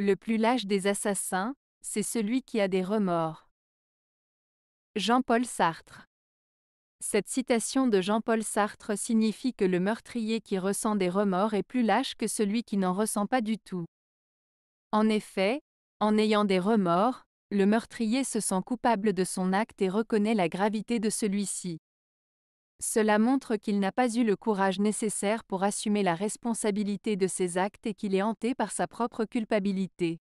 Le plus lâche des assassins, c'est celui qui a des remords. Jean-Paul Sartre. Cette citation de Jean-Paul Sartre signifie que le meurtrier qui ressent des remords est plus lâche que celui qui n'en ressent pas du tout. En effet, en ayant des remords, le meurtrier se sent coupable de son acte et reconnaît la gravité de celui-ci. Cela montre qu'il n'a pas eu le courage nécessaire pour assumer la responsabilité de ses actes et qu'il est hanté par sa propre culpabilité.